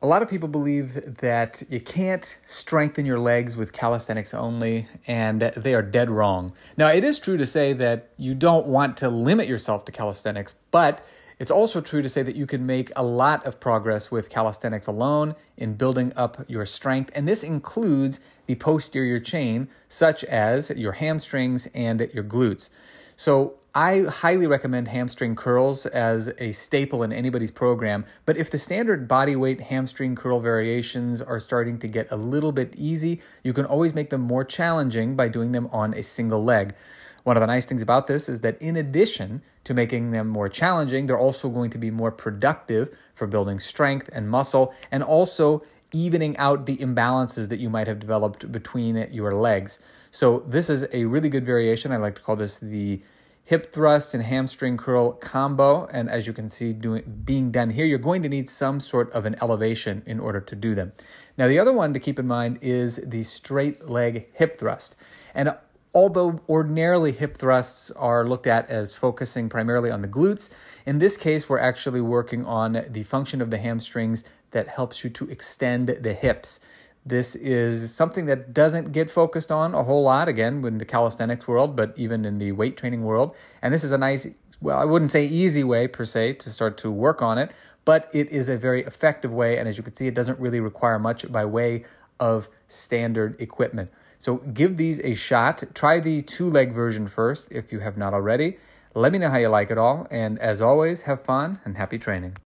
a lot of people believe that you can't strengthen your legs with calisthenics only, and they are dead wrong. Now, it is true to say that you don't want to limit yourself to calisthenics, but it's also true to say that you can make a lot of progress with calisthenics alone in building up your strength, and this includes the posterior chain, such as your hamstrings and your glutes. So, I highly recommend hamstring curls as a staple in anybody's program, but if the standard body weight hamstring curl variations are starting to get a little bit easy, you can always make them more challenging by doing them on a single leg. One of the nice things about this is that in addition to making them more challenging, they're also going to be more productive for building strength and muscle and also evening out the imbalances that you might have developed between your legs. So, this is a really good variation. I like to call this the hip thrust and hamstring curl combo. And as you can see doing, being done here, you're going to need some sort of an elevation in order to do them. Now, the other one to keep in mind is the straight leg hip thrust. And although ordinarily hip thrusts are looked at as focusing primarily on the glutes, in this case, we're actually working on the function of the hamstrings that helps you to extend the hips. This is something that doesn't get focused on a whole lot, again, in the calisthenics world, but even in the weight training world. And this is a nice, well, I wouldn't say easy way per se to start to work on it, but it is a very effective way. And as you can see, it doesn't really require much by way of standard equipment. So give these a shot. Try the two leg version first if you have not already. Let me know how you like it all. And as always, have fun and happy training.